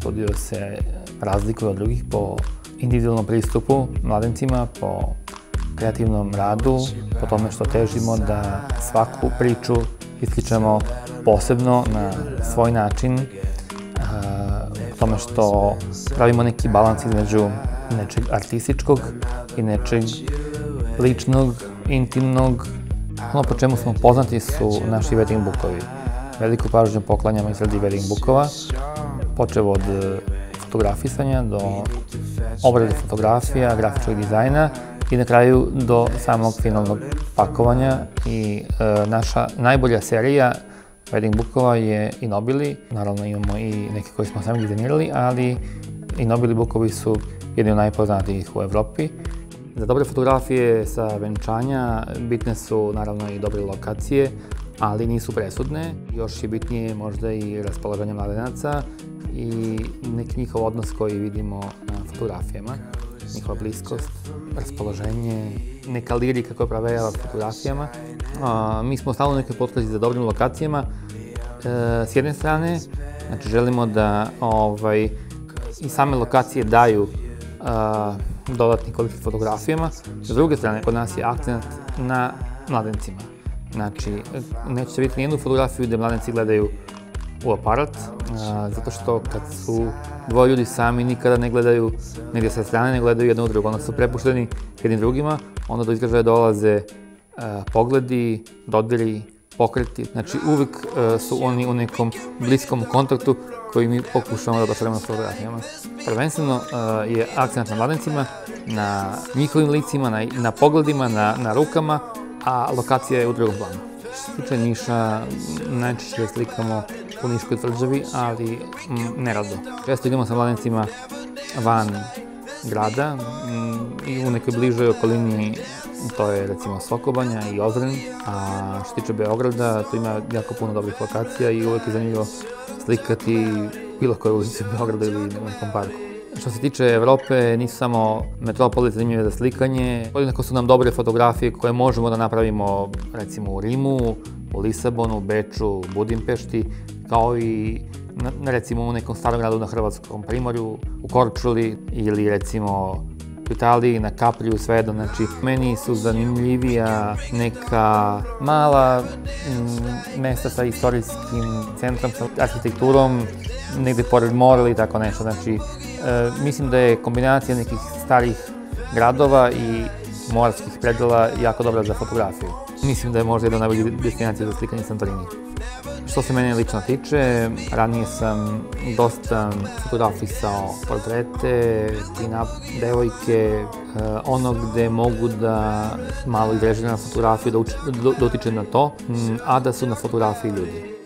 Studio se razlikuje od drugih po individualnom pristupu mladencima, po kreativnom radu, po tome što težimo da svaku priču ističemo posebno na svoj način, po tome što pravimo neki balans između nečeg artističkog i nečeg ličnog, intimnog. Ono po čemu smo poznati su naši wedding bookovi. Veliku pažnju poklanjamo izradi wedding bookova, počeo od fotografisanja do obrade fotografija, grafičkog dizajna i na kraju do samog finalnog pakovanja i e, naša najbolja serija wedding bookova je i Nobili, naravno imamo i neke koje smo sami dizajnirali, ali i Nobili bookovi su jedni od najpoznatijih u Evropi. Za dobre fotografije sa venčanja bitne su naravno i dobre lokacije, ali nisu presudne. Još je bitnije možda i raspoloženje mladenaca i neki njihov odnos koji vidimo na fotografijama, njihova bliskost, raspoloženje, neka lirika koja pravejava fotografijama. A, mi smo stalno neke potkazi za dobrim lokacijama. E, s jedne strane, znači želimo da ovaj, i same lokacije daju a, dodatni kvalitet fotografijama. S druge strane, kod nas je akcent na mladencima. Znači, nećete vidjeti nijednu fotografiju gde mladenci gledaju u aparat, a, zato što kad su dvoje ljudi sami nikada ne gledaju negde sa strane, ne gledaju jedno u drugo. Onda su prepušteni jednim drugima, onda do izgražaja dolaze a, pogledi, dodiri, pokreti. Znači, uvek a, su oni u nekom bliskom kontaktu koji mi pokušamo da došaremo na fotografijama. Prvenstveno je akcent na mladencima, na njihovim licima, na, na pogledima, na, na rukama, a lokacija je u drugom planu. Što se tiče Niša, najčešće slikamo u Niškoj tvrđavi, ali m, nerado. Često idemo sa mladencima van grada m, i u nekoj bližoj okolini to je recimo Sokobanja i Ozren, a što tiče Beograda, tu ima jako puno dobrih lokacija i uvek je zanimljivo slikati bilo koje ulici u Beogradu ili u nekom parku. Što se tiče Evrope, nisu samo metropole zanimljive za slikanje, podjednako su nam dobre fotografije koje možemo da napravimo recimo u Rimu, Lisabonu, Beču, Budimpešti, kao i na, recimo u nekom starom gradu na Hrvatskom primorju, u Korčuli ili recimo u Italiji, na Kapriju, svejedno, znači meni su zanimljivija neka mala m, mesta sa istorijskim centrom, sa arhitekturom, negde pored mora ili tako nešto, znači e, mislim da je kombinacija nekih starih gradova i morskih predela jako dobra za fotografiju. Mislim da je možda jedna od najboljih destinacija za slikanje Santorini. Što se mene lično tiče, ranije sam dosta fotografisao portrete, tina devojke, ono gde mogu da malo izrežem na fotografiju, da, uči, da, da utičem na to, a da su na fotografiji ljudi.